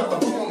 got the boom.